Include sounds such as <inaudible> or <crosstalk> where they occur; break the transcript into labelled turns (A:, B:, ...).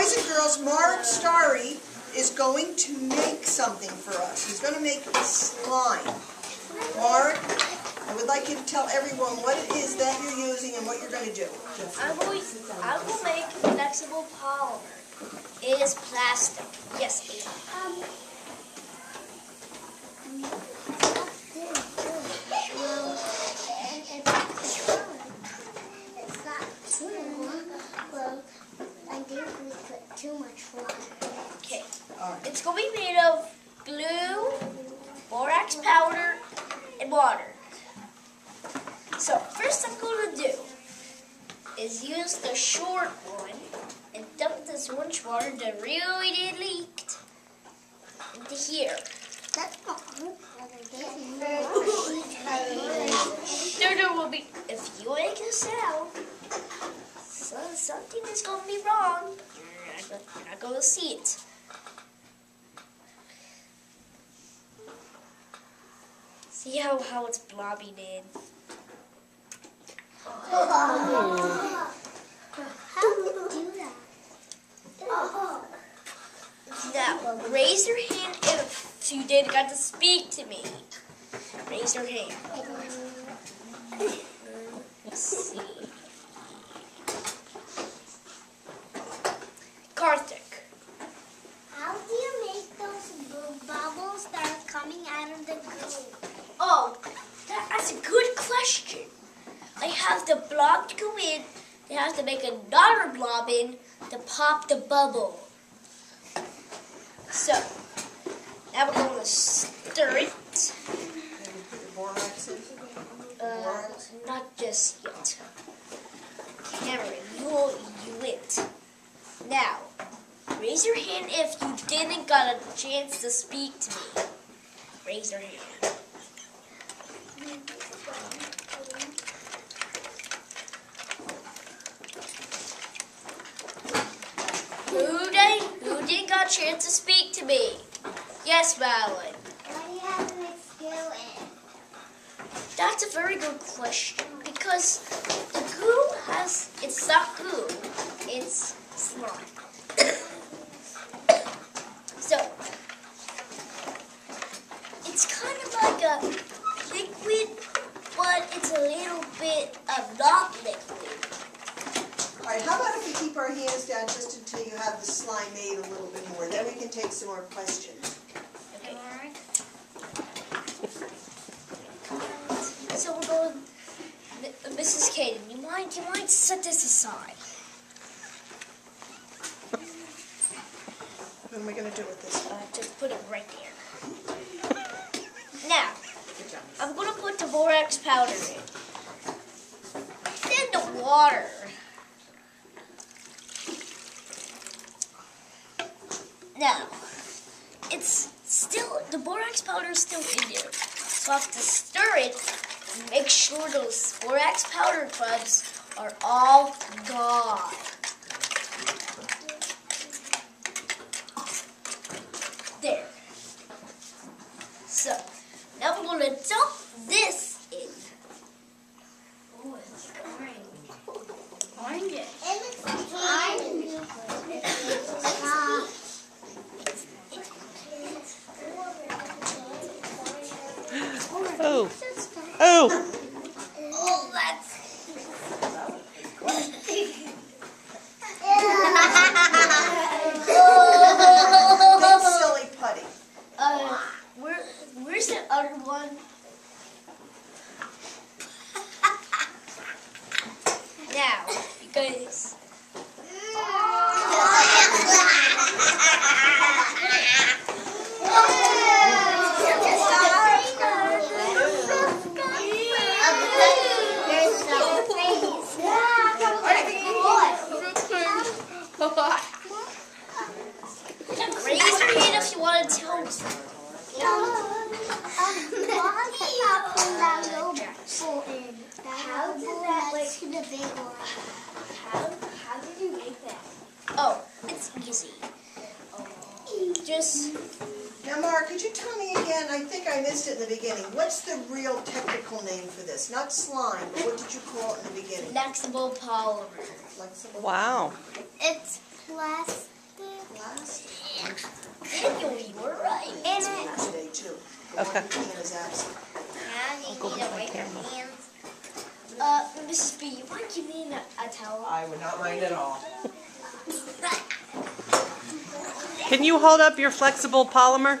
A: boys and girls, Marek Starry is going to make something for us. He's going to make slime. Marek, I would like you to tell everyone what it is that you're using and what you're going to do.
B: I will, I will make flexible polymer. It is plastic. Yes,
C: too much water.
B: Okay.
A: Right.
B: It's going to be made of glue, borax powder, and water. So, first I'm going to do is use the short one and dump this orange water that really did leaked into here.
C: That's not good. <laughs>
B: There, there will be, if you make a sound, so, something is going to be wrong. You're not, gonna- you're not going to see it. See how, how it's blobbing in?
C: How do you do that?
B: Now, raise your hand if you didn't got to speak to me. Raise your hand. Let's see. Karthik.
C: How do you make those bu- bubbles that are coming out of the?
B: Oh, that's a good question. I have the blob to go in. I have to make another blob in to pop the bubble. So, now we're going to stir it. Uh, not just yet. Cameron, you you it. Now, raise your hand if you didn't got a chance to speak to me. Raise your hand. Who did who didn't got a chance to speak to me? Yes, Madeline.
C: Why do you have to mix in?
B: That's a very good question because the goo has it's not goo, it's slime. so it's kind of like a liquid, but it's a little bit of not liquid.
A: All right, how about if we keep our hands down just until you have the slime made a little bit more? Then we can take some more questions.
B: Okay. So we're going, Mrs. Caden. You mind? You mind set this aside?
A: What am I going to do with this?
B: Uh, just put it right there. Now, I'm gonna put the borax powder in. Then the water. Now, it's still, the borax powder is still in there. So I have to stir it and make sure those borax powder crumbs are all gone. There. So, now we're gonna dump this in. Oh, it's orange. Orange.
C: It looks tiny. Uh,
D: Oh. Oh.
C: Oh, that's.
A: Big silly putty.
B: Uh, where, where's the other one? now, because raise your hand if you want to tell me something.
C: How did that like to the big one?
B: How, how did you make that? Oh, it's easy. Just
A: Now, Marek, could you tell me again? I think I missed it in the beginning. What's the real technical name for this? Not slime, but what did you call it in the beginning?
B: flexible polymer.
A: Flexible.
D: Wow.
C: It's plastic.
B: Daniel, you were right.
C: And it,
A: Today too. The
D: Okay.
A: one is absent.
B: Now you need to wipe your hands. Uh, Mrs. B, you want to give me a, a towel?
D: I would not mind at all. <laughs> Can you hold up your flexible polymer?